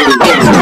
Yeah.